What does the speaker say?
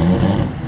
Mm-hmm.